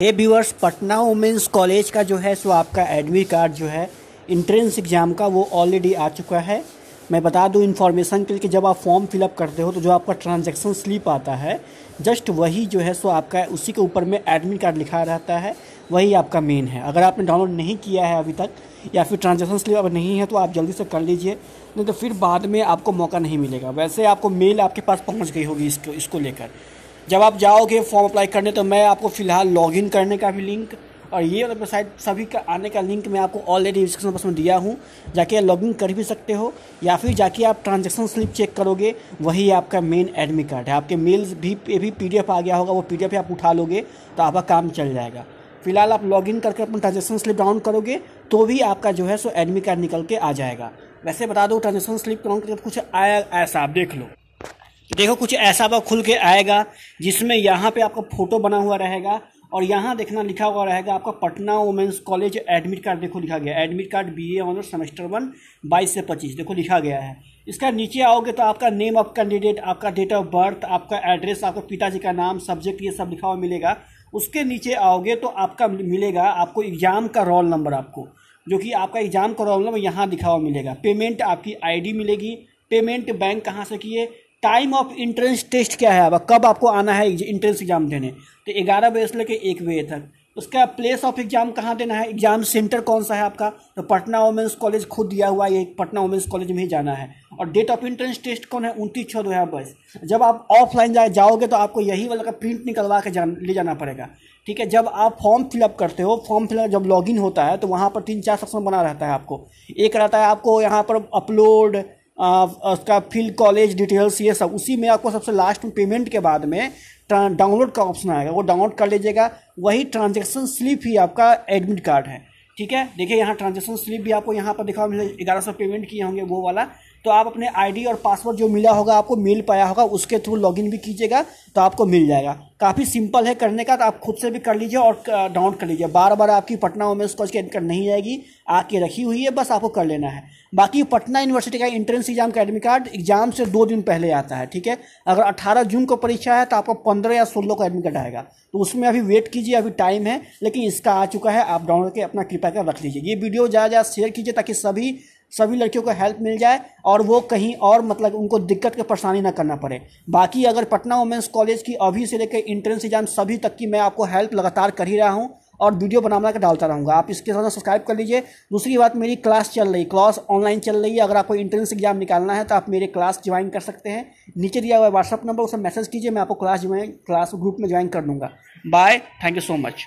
ए viewers Patna women's college का जो है सो आपका एडमिट कार्ड जो है इंट्रेंस एग्ज़ाम का वो ऑलरेडी आ चुका है। मैं बता दूँ इन्फॉर्मेशन के लिए कि जब आप फॉर्म फिलअप करते हो तो जो आपका ट्रांजैक्शन स्लिप आता है जस्ट वही जो है सो आपका उसी के ऊपर में एडमिट कार्ड लिखा रहता है, वही आपका मेन है। अगर आपने डाउनलोड नहीं किया है अभी तक, या फिर ट्रांजेक्शन स्लिप अगर नहीं है तो आप जल्दी से कर लीजिए, नहीं तो फिर बाद में आपको मौका नहीं मिलेगा। वैसे आपको मेल आपके पास पहुँच गई होगी इसको इसको लेकर। जब आप जाओगे फॉर्म अप्लाई करने तो मैं आपको फ़िलहाल लॉगिन करने का भी लिंक और ये वेबसाइट सभी का आने का लिंक मैं आपको ऑलरेडी डिस्क्रिप्शन बॉक्स में दिया हूँ। जाके लॉगिन कर भी सकते हो, या फिर जाके आप ट्रांजेक्शन स्लिप चेक करोगे, वही आपका मेन एडमिट कार्ड है। आपके मेल्स भी, ये भी पीडीएफ आ गया होगा, वो पी आप उठा लोगे तो आपका काम चल जाएगा। फ़िलहाल आप लॉगिन करके अपना ट्रांजेक्शन स्लिप डाउन करोगे तो भी आपका जो है सो एडमिट कार्ड निकल के आ जाएगा। वैसे बता दो ट्रांजेक्शन स्लिप डाउन करके कुछ आया, ऐसा आप देख लो। देखो, कुछ ऐसा आपका खुल के आएगा जिसमें यहाँ पे आपका फ़ोटो बना हुआ रहेगा और यहाँ देखना लिखा हुआ रहेगा, आपका Patna women's college admit card देखो लिखा गया admit card B A honour semester one बाईस से पच्चीस, देखो लिखा गया है। इसका नीचे आओगे तो आपका नेम ऑफ़ कैंडिडेट आपका डेट ऑफ़ बर्थ आपका एड्रेस आपका पिताजी का नाम सब्जेक्ट ये सब लिखा हुआ मिलेगा। उसके नीचे आओगे तो आपका मिलेगा आपको एग्ज़ाम का रोल नंबर आपको, जो कि आपका एग्ज़ाम का रोल नंबर यहाँ लिखा हुआ मिलेगा। पेमेंट आपकी आईडी मिलेगी। पेमेंट बैंक कहाँ से किए? टाइम ऑफ़ इंट्रेंस टेस्ट क्या है? अब कब आपको आना है इंट्रेंस एग्ज़ाम देने? तो ग्यारह बजे से लेकर एक बजे तक। उसका प्लेस ऑफ़ एग्ज़ाम कहाँ देना है? एग्ज़ाम सेंटर कौन सा है आपका? तो पटना वुमेंस कॉलेज खुद दिया हुआ है ये पटना वुमेंस कॉलेज में ही जाना है। और डेट ऑफ़ इंट्रेंस टेस्ट कौन है? उनतीस छः दो हज़ार बाईस जब आप ऑफलाइन जाए जाओगे तो आपको यही वाला का प्रिंट निकलवा के जान, ले जाना पड़ेगा। ठीक है? जब आप फॉर्म फिलअप करते हो फॉर्म फिलअप जब लॉगिन होता है तो वहाँ पर तीन चार सेक्शन बना रहता है आपको। एक रहता है आपको यहाँ पर अपलोड उसका फिल कॉलेज डिटेल्स ये सब, उसी में आपको सबसे लास्ट में पेमेंट के बाद में डाउनलोड का ऑप्शन आएगा। वो डाउनलोड कर लीजिएगा। वही ट्रांजेक्शन स्लिप ही आपका एडमिट कार्ड है। ठीक है? देखिए, यहाँ ट्रांजेक्शन स्लिप भी आपको यहाँ पर दिखा ग्यारह सौ पेमेंट किए होंगे, वो वाला। तो आप अपने आईडी और पासवर्ड जो मिला होगा, आपको मिल पाया होगा, उसके थ्रू लॉगिन भी कीजिएगा तो आपको मिल जाएगा। काफ़ी सिंपल है करने का तो आप खुद से भी कर लीजिए और डाउनलोड कर लीजिए। बार बार आपकी पटना वुमेंस कॉलेज की एडमिट नहीं आएगी आके रखी हुई है, बस आपको कर लेना है। बाकी पटना यूनिवर्सिटी का इंट्रेंस एग्ज़ाम का एडमिट कार्ड एग्ज़ाम से दो दिन पहले आता है, ठीक है? अगर अट्ठारह जून को परीक्षा है तो आपको पंद्रह या सोलह को एडमिट कार्ड आएगा। तो उसमें अभी वेट कीजिए, अभी टाइम है, लेकिन इसका आ चुका है, आप डाउनलोड के अपना कृपया कर रख लीजिए। ये वीडियो ज़्यादा ज़्यादा शेयर कीजिए, ताकि सभी सभी लड़कियों को हेल्प मिल जाए और वो कहीं और मतलब उनको दिक्कत की परेशानी ना करना पड़े। बाकी अगर पटना वुमेंस कॉलेज की अभी से लेकर इंट्रेंस एग्ज़ाम सभी तक की मैं आपको हेल्प लगातार कर ही रहा हूँ और वीडियो बना बना के डालता रहूँगा। आप इसके साथ सब्सक्राइब कर लीजिए। दूसरी बात, मेरी क्लास चल रही क्लास ऑनलाइन चल रही है। अगर आपको इंट्रेंस एग्ज़ाम निकालना है तो आप मेरे क्लास ज्वाइन कर सकते हैं। नीचे दिया हुआ व्हाट्सअप नंबर उसे मैसेज कीजिए, मैं आपको क्लास ज्वाइन क्लास ग्रुप में ज्वाइन कर दूँगा। Bye thank you so much